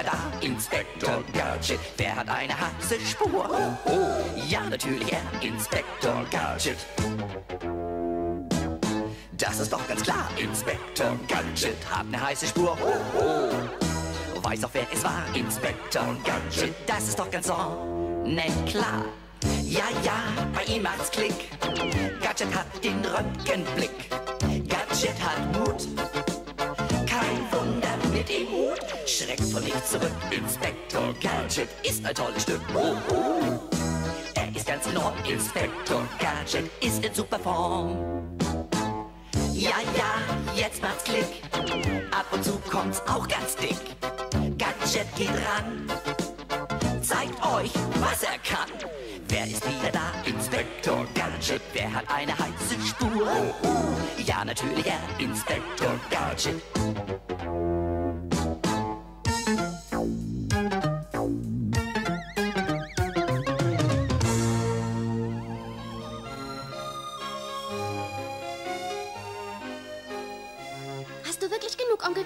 wieder da? Inspektor Gadget. Wer hat eine heiße Spur? Oh, oh. Ja, natürlich er, Inspektor Gadget. Das ist doch ganz klar, Inspektor Gadget hat eine heiße Spur. Oh, oh. Weiß auch wer es war, Inspektor Gadget. Das ist doch ganz so, ne klar. Ja, ja, bei ihm macht's Klick. Gadget hat den Röntgenblick. Gadget hat Mut. Dem Hut. Schreckt von nichts zurück. Inspektor Gadget ist ein tolles Stück. Oh, oh. Er ist ganz enorm. Inspektor Gadget ist in super Form. Ja, ja, jetzt macht's Klick. Ab und zu kommt's auch ganz dick. Gadget geht ran. Zeigt euch, was er kann. Wer ist wieder da? Inspektor Gadget. Wer hat eine heiße Spur? Oh, oh. Ja, natürlich er, Inspektor Gadget.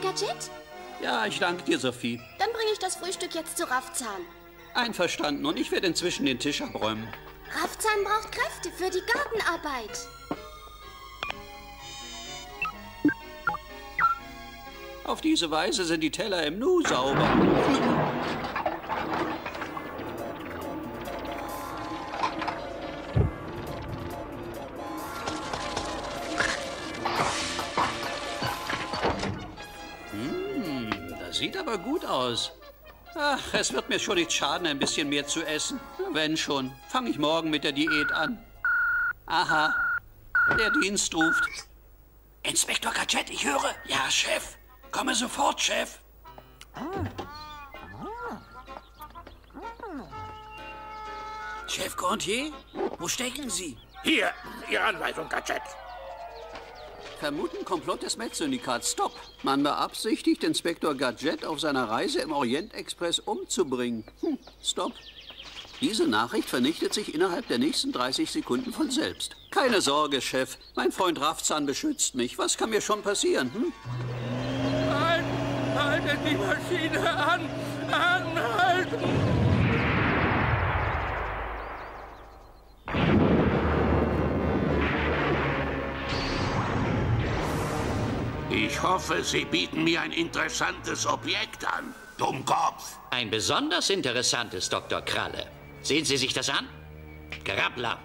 Gadget? Ja, ich danke dir, Sophie. Dann bringe ich das Frühstück jetzt zu Raffzahn. Einverstanden und ich werde inzwischen den Tisch abräumen. Raffzahn braucht Kräfte für die Gartenarbeit. Auf diese Weise sind die Teller im Nu sauber. Sieht aber gut aus. Ach, es wird mir schon nicht schaden, ein bisschen mehr zu essen. Wenn schon, fange ich morgen mit der Diät an. Aha, der Dienst ruft. Inspektor Gadget, ich höre. Ja, Chef. Komme sofort, Chef. Chef Gontier, wo stecken Sie? Hier, Ihre Anweisung, Gadget. Vermuten Komplott des Met-Syndikats. Stopp. Man beabsichtigt, Inspektor Gadget auf seiner Reise im Orient-Express umzubringen. Hm, stopp. Diese Nachricht vernichtet sich innerhalb der nächsten 30 Sekunden von selbst. Keine Sorge, Chef. Mein Freund Raffzahn beschützt mich. Was kann mir schon passieren? Hm? Nein, haltet die Maschine an! Anhalten! Ich hoffe, Sie bieten mir ein interessantes Objekt an. Dummkopf. Ein besonders interessantes, Dr. Kralle. Sehen Sie sich das an? Grabbler.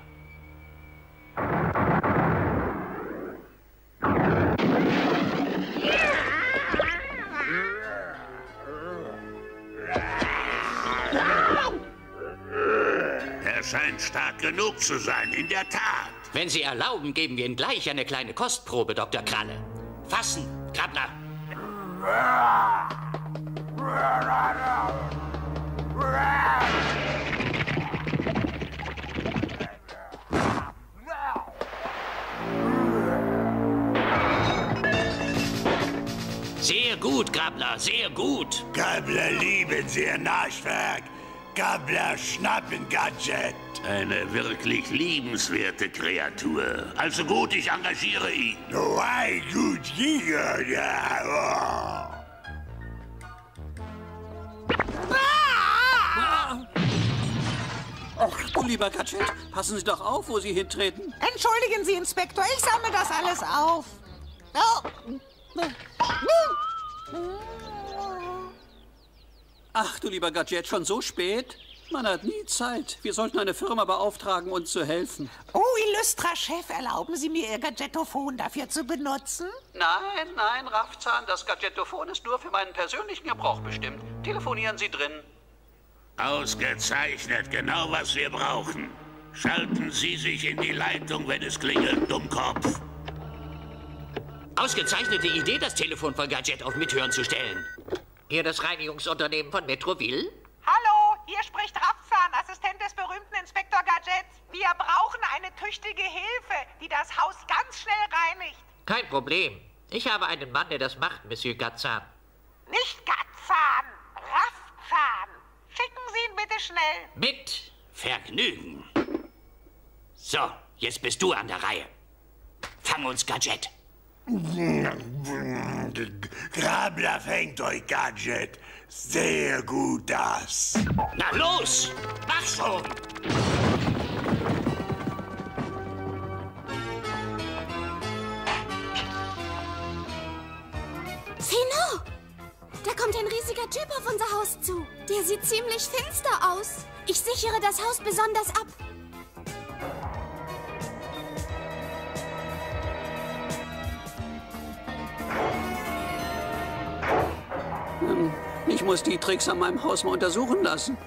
Er scheint stark genug zu sein, in der Tat. Wenn Sie erlauben, geben wir Ihnen gleich eine kleine Kostprobe, Dr. Kralle. Fassen, Grabbler. Sehr gut, Grabbler, sehr gut. Gabler lieben Sie Ihr Naschwerk. Gabler schnappen Gadget. Eine wirklich liebenswerte Kreatur. Also gut, ich engagiere ihn. Oh, ein gut Jäger, ja. Ach, du lieber Gadget, passen Sie doch auf, wo Sie hintreten. Entschuldigen Sie, Inspektor, ich sammle das alles auf. Oh. Ach, du lieber Gadget, schon so spät? Man hat nie Zeit. Wir sollten eine Firma beauftragen, uns zu helfen. Oh, illustrer Chef, erlauben Sie mir Ihr Gadgetophon dafür zu benutzen? Nein, nein, Raffzahn, das Gadgetophon ist nur für meinen persönlichen Gebrauch bestimmt. Telefonieren Sie drin. Ausgezeichnet, genau was wir brauchen. Schalten Sie sich in die Leitung, wenn es klingelt, Dummkopf. Ausgezeichnete Idee, das Telefon von Gadget auf Mithören zu stellen. Hier das Reinigungsunternehmen von Metroville? Hallo, hier spricht berühmten Inspektor Gadget. Wir brauchen eine tüchtige Hilfe, die das Haus ganz schnell reinigt. Kein Problem. Ich habe einen Mann, der das macht, Monsieur Gatzan. Nicht Gatzahn, Raffzahn. Schicken Sie ihn bitte schnell. Mit Vergnügen. So, jetzt bist du an der Reihe. Fang uns, Gadget. Grabler fängt euch, Gadget. Sehr gut das. Na los, mach schon! Fino! Da kommt ein riesiger Typ auf unser Haus zu. Der sieht ziemlich finster aus. Ich sichere das Haus besonders ab. Muss die Tricks an meinem Haus mal untersuchen lassen.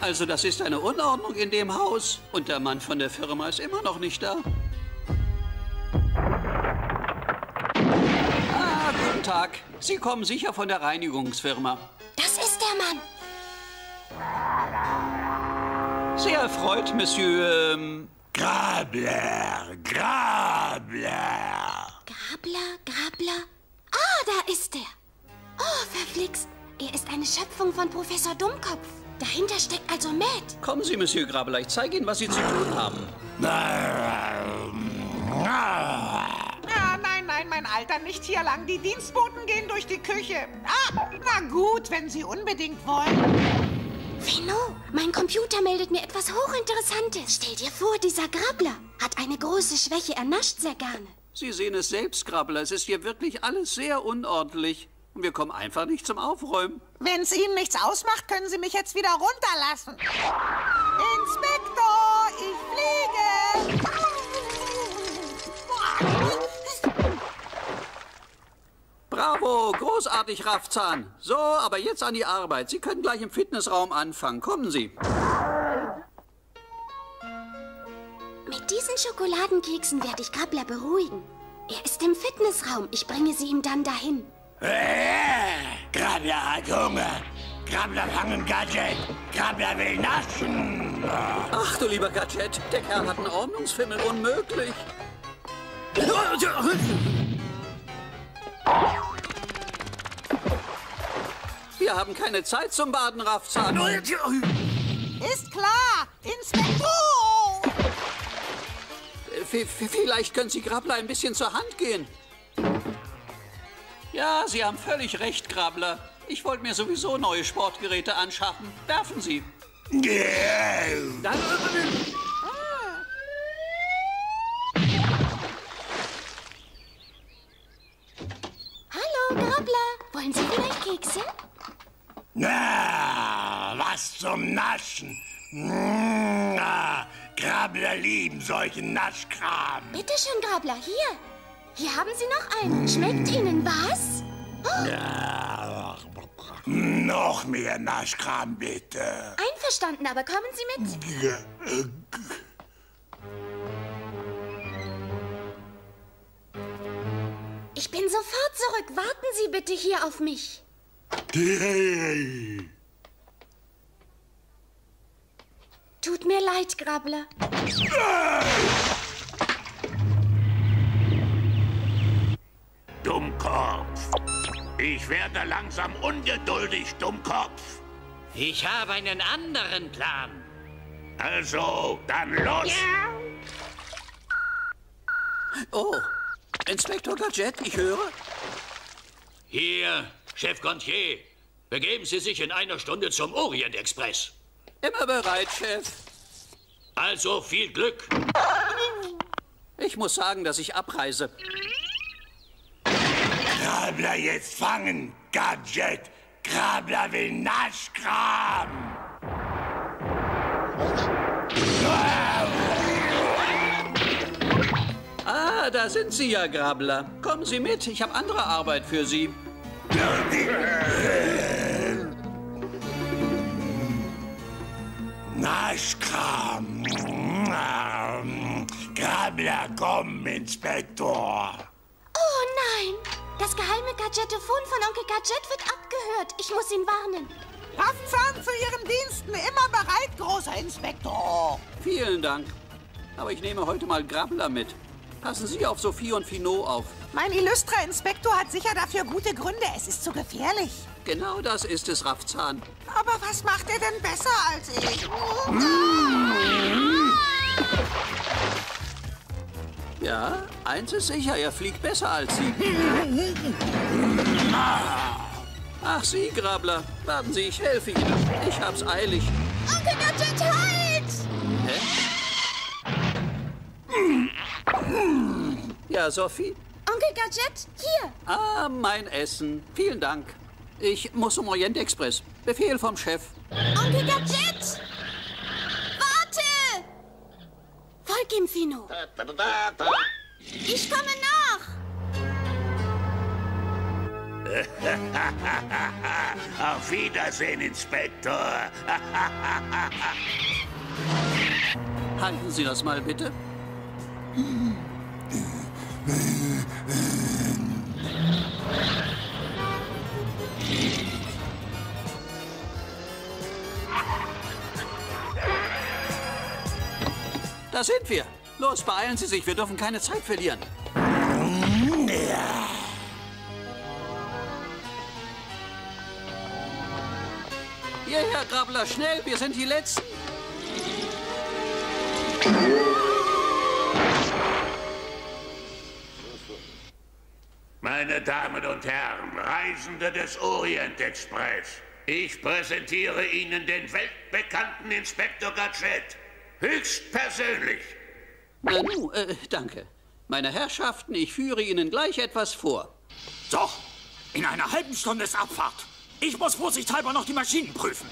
Also das ist eine Unordnung in dem Haus und der Mann von der Firma ist immer noch nicht da. Ah, guten Tag. Sie kommen sicher von der Reinigungsfirma. Das ist der Mann. Sehr erfreut, Monsieur. Ähm, Grabler, Grabler. Grabler, Grabler. Ah, da ist er. Oh, verflixt. Er ist eine Schöpfung von Professor Dummkopf. Dahinter steckt also Matt. kommen Sie, Monsieur Grabler, ich zeige Ihnen, was Sie zu tun haben. Ah, nein, nein, mein Alter, nicht hier lang. Die Dienstboten gehen durch die Küche. Ah, na gut, wenn Sie unbedingt wollen. Fino, mein Computer meldet mir etwas Hochinteressantes. Stell dir vor, dieser Grabler hat eine große Schwäche. Er nascht sehr gerne. Sie sehen es selbst, Grabler. Es ist hier wirklich alles sehr unordentlich. Und wir kommen einfach nicht zum Aufräumen. Wenn es Ihnen nichts ausmacht, können Sie mich jetzt wieder runterlassen. Inspektor, ich fliege. Bravo, großartig, Raffzahn. So, aber jetzt an die Arbeit. Sie können gleich im Fitnessraum anfangen. Kommen Sie. Mit diesen Schokoladenkeksen werde ich Grabler beruhigen. Er ist im Fitnessraum. Ich bringe sie ihm dann dahin. Äh, Grabler hat Hunger. Grabler fangen Gadget. Grabler will naschen. Ach du lieber Gadget, der Kerl hat einen Ordnungsfimmel. Unmöglich. Wir haben keine Zeit zum Baden, Raffzahn. Ist klar, Inspektor. Vielleicht können Sie Grabler ein bisschen zur Hand gehen. Ja, Sie haben völlig recht, Grabler. Ich wollte mir sowieso neue Sportgeräte anschaffen. Werfen Sie. Dann. Hallo, Grabler. Wollen Sie vielleicht Kekse? Na, was zum Naschen. Na, Grabler lieben solchen Naschkram. Bitte schön, Grabler. Hier. Hier haben Sie noch einen. Schmeckt Ihnen was? Noch mehr Naschkram, bitte. Einverstanden, aber kommen Sie mit. Ich bin sofort zurück. Warten Sie bitte hier auf mich. Tut mir leid, Grabler. Dummkopf. Ich werde langsam ungeduldig, Dummkopf. Ich habe einen anderen Plan. Also, dann los. Oh, Inspektor Gadget, ich höre. Hier, Chef Gontier. Begeben Sie sich in einer Stunde zum Orient Express. Immer bereit, Chef. Also viel Glück. Ich muss sagen, dass ich abreise. Grabler jetzt fangen, Gadget. Grabler will Naschkram. Ah, da sind Sie ja, Grabler. Kommen Sie mit, ich habe andere Arbeit für Sie. Naschkram. Grabler, komm, Inspektor. Oh nein! Das geheime Gadgetophon von Onkel Gadget wird abgehört. Ich muss ihn warnen. Raffzahn zu Ihren Diensten. Immer bereit, großer Inspektor. Vielen Dank. Aber ich nehme heute mal Grabler mit. Passen Sie auf Sophie und Finot auf. Mein illustrer Inspektor hat sicher dafür gute Gründe. Es ist zu gefährlich. Genau das ist es, Raffzahn. Aber was macht er denn besser als ich? Ja, eins ist sicher, er fliegt besser als Sie. Ach, Sie, Grabler. Warten Sie, ich helfe Ihnen. Ich hab's eilig. Onkel Gadget, halt! Ja, Sophie? Onkel Gadget, hier. Ah, mein Essen. Vielen Dank. Ich muss zum Orient Express. Befehl vom Chef. Onkel Gadget! Warte! Folg ihm, Fino. Ich komme nach. Auf Wiedersehen, Inspektor. Halten Sie das mal bitte. Da sind wir. Los, beeilen Sie sich, wir dürfen keine Zeit verlieren. Hierher, Grabler, schnell, wir sind die Letzten. Meine Damen und Herren, Reisende des Orient Express, ich präsentiere Ihnen den weltbekannten Inspektor Gadget. Höchstpersönlich. Äh, nu, äh, danke. Meine Herrschaften, ich führe Ihnen gleich etwas vor. So, in einer halben Stunde ist Abfahrt. Ich muss vorsichtshalber noch die Maschinen prüfen.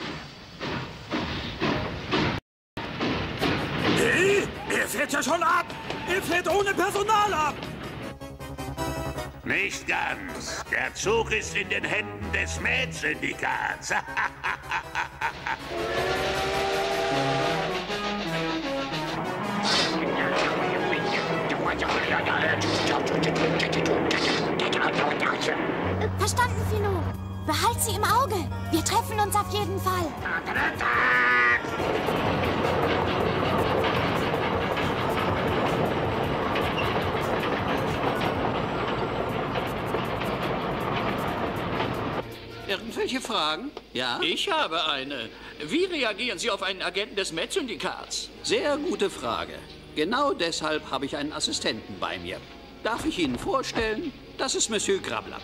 Hey, er fährt ja schon ab. Er fährt ohne Personal ab. Nicht ganz. Der Zug ist in den Händen des Mädsyndikats. Verstanden, Fino. Behalt sie im Auge. Wir treffen uns auf jeden Fall. Irgendwelche Fragen? Ja? Ich habe eine. Wie reagieren Sie auf einen Agenten des Met-Syndikats? Sehr gute Frage. Genau deshalb habe ich einen Assistenten bei mir. Darf ich Ihnen vorstellen? Das ist Monsieur Grabler.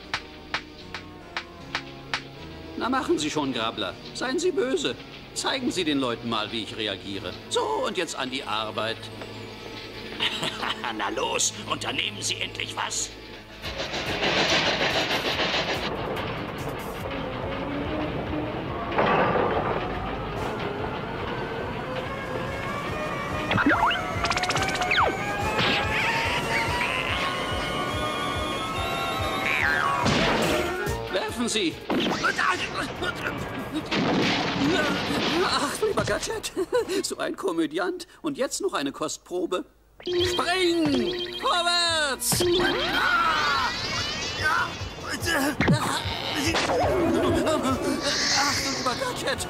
Na, machen Sie schon, Grabler. Seien Sie böse. Zeigen Sie den Leuten mal, wie ich reagiere. So, und jetzt an die Arbeit. Na los, unternehmen Sie endlich was. Ach, lieber Gadget, so ein Komödiant. Und jetzt noch eine Kostprobe. Spring! Vorwärts! Ach, lieber Gadget!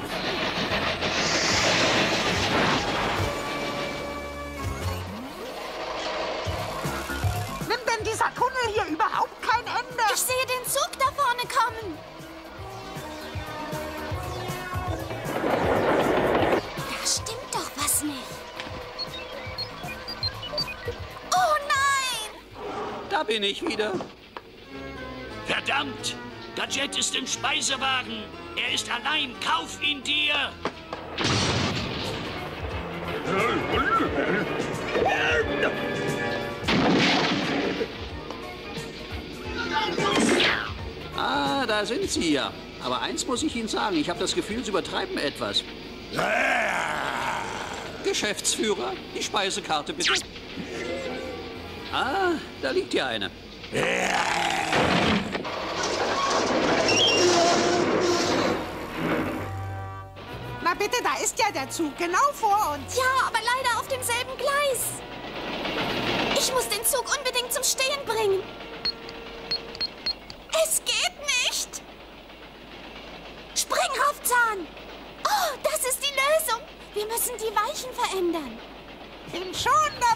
Nimmt denn dieser Tunnel hier überhaupt kein Ende? Ich sehe den Zug da vorne kommen. Da bin ich wieder. Verdammt! Gadget ist im Speisewagen. Er ist allein. Kauf ihn dir! Ah, da sind Sie ja. Aber eins muss ich Ihnen sagen, ich habe das Gefühl, Sie übertreiben etwas. Geschäftsführer, die Speisekarte bitte. Ah, da liegt ja eine. Na bitte, da ist ja der Zug genau vor uns. Ja, aber leider auf demselben Gleis. Ich muss den Zug unbedingt zum Stehen bringen. Es geht nicht. Spring, Raufzahn. Oh, das ist die Lösung. Wir müssen die Weichen verändern. Bin schon dabei.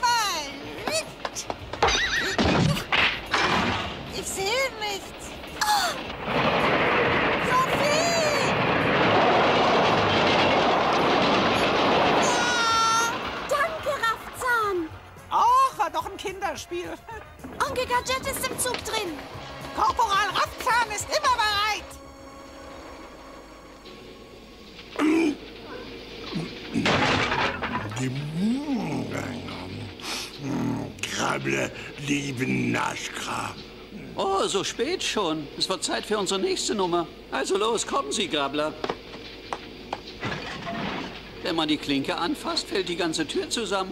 Krabble lieben Naschkram. Oh, so spät schon. Es wird Zeit für unsere nächste Nummer. Also los, kommen Sie, Grabler. Wenn man die Klinke anfasst, fällt die ganze Tür zusammen.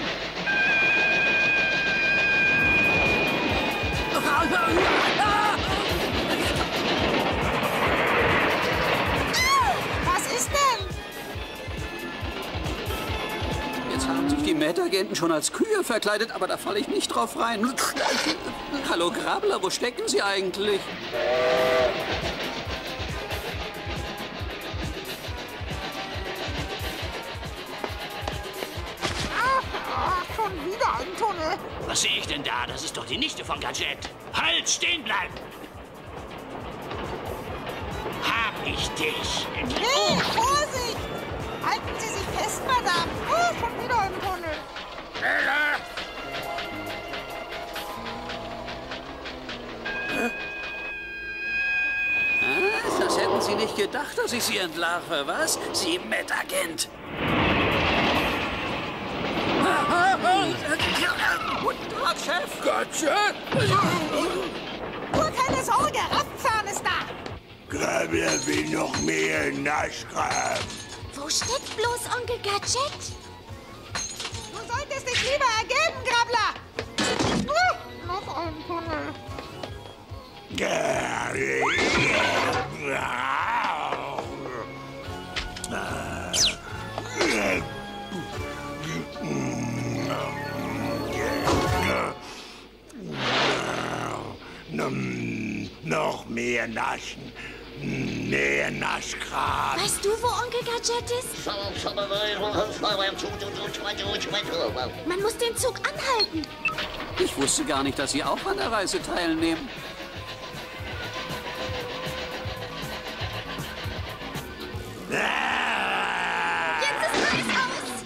Mad-Agenten schon als Kühe verkleidet, aber da falle ich nicht drauf rein. Hallo Grabler, wo stecken Sie eigentlich? Ach, schon wieder ein Tunnel. Was sehe ich denn da? Das ist doch die Nichte von Gadget. Halt, stehen bleiben! Hab ich dich! Hey, Vorsicht! Halten Sie sich fest, Madame. Oh, schon wieder ein Tunnel. Ah, das hätten Sie nicht gedacht, dass ich Sie entlarve, was? Sie Mad-Agent. Guten Tag, Chef. Gadget! Nur keine Sorge, Raffzahn ist da. Krabble will noch mehr Naschkram. Wo steckt bloß Onkel Gadget? Solltest dich lieber ergeben, Grabbler. Noch ein Tunnel. Noch mehr Naschen. Mehr Naschkram. Weißt du, wo Onkel Gadget ist? Man muss den Zug anhalten. Ich wusste gar nicht, dass Sie auch an der Reise teilnehmen. Jetzt ist alles aus.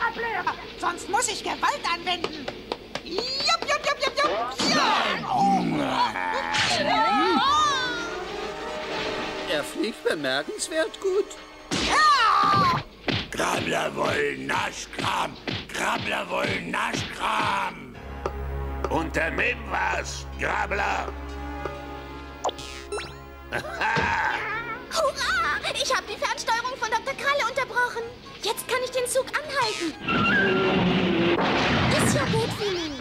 Grabbler, sonst muss ich Gewalt anwenden. Jupp, jupp, jupp, jupp, jupp. Ja. Er fliegt bemerkenswert gut. Krabbler wollen Naschkram. Krabbler wollen Naschkram. Unternimm was, Krabbler. Hurra! Ich habe die Fernsteuerung von Dr. Kralle unterbrochen. Jetzt kann ich den Zug anhalten. Ist ja gut für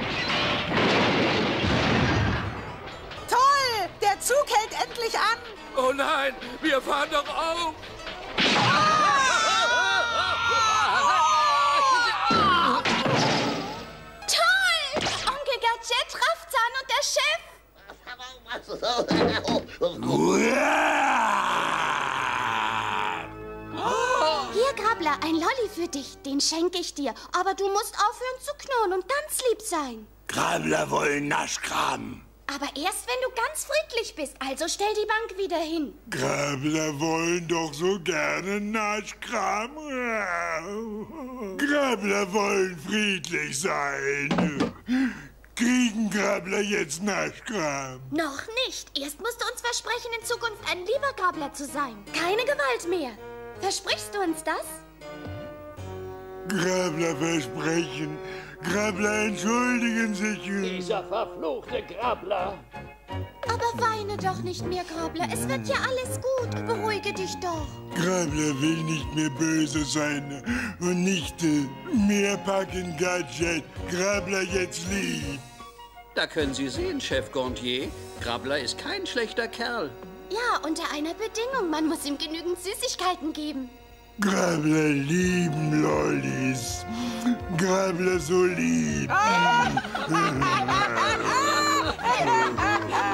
Zug hält endlich an. Oh nein, wir fahren doch auf! Toll! Onkel Gadget, Raffzahn und der Chef. Hier, Grabbler, ein Lolli für dich. Den schenke ich dir. Aber du musst aufhören zu knurren und ganz lieb sein. Krabbler wollen Naschkram. Aber erst, wenn du ganz friedlich bist. Also stell die Bank wieder hin. Krabbler wollen doch so gerne Naschkram. Krabbler wollen friedlich sein. Kriegen Krabbler jetzt Naschkram? Noch nicht. Erst musst du uns versprechen, in Zukunft ein lieber Grabbler zu sein. Keine Gewalt mehr. Versprichst du uns das? Krabbler versprechen. Krabbler entschuldigen sich. Dieser verfluchte Grabler! Aber weine doch nicht mehr, Grabbler. Es wird ja alles gut. Beruhige dich doch. Krabbler will nicht mehr böse sein und nicht äh, mehr packen Gadget. Krabbler jetzt lieb. Da können Sie sehen, Chef Gontier. Grabler ist kein schlechter Kerl. Ja, unter einer Bedingung. Man muss ihm genügend Süßigkeiten geben. Krabbler lieben Lollis. Krabbler so lieb.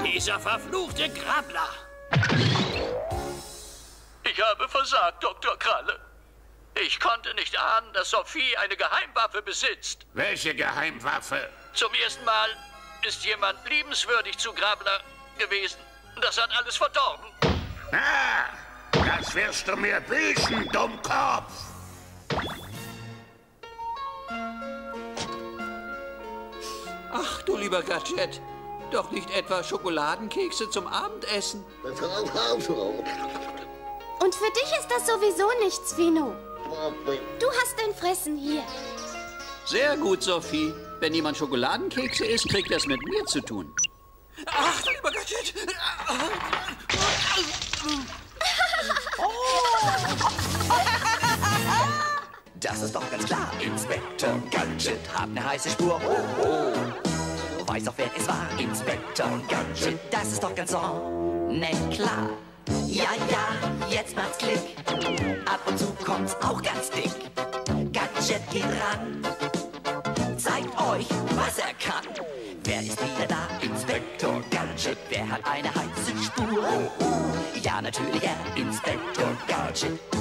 Dieser verfluchte Grabler! Ich habe versagt, Dr. Kralle. Ich konnte nicht ahnen, dass Sophie eine Geheimwaffe besitzt. Welche Geheimwaffe? Zum ersten Mal ist jemand liebenswürdig zu Grabler gewesen. Das hat alles verdorben. Ah, das wirst du mir büßen, Dummkopf. Ach, du lieber Gadget. Doch nicht etwa Schokoladenkekse zum Abendessen. Und für dich ist das sowieso nichts, Fino. Du hast dein Fressen hier. Sehr gut, Sophie. Wenn jemand Schokoladenkekse isst, kriegt das mit mir zu tun. Ach, du lieber Gadget. Das ist doch ganz klar. Inspektor Gadget hat eine heiße Spur. Oh, oh. Weiß auch, wer es war. Inspektor Gadget, das ist doch ganz so. Ne, klar. Ja, ja, jetzt macht's Klick. Ab und zu kommt's auch ganz dick. Gadget geht ran. Zeigt euch, was er kann. Wer ist wieder da? Inspektor Gadget. Wer hat eine heiße to the Inspector Gadget.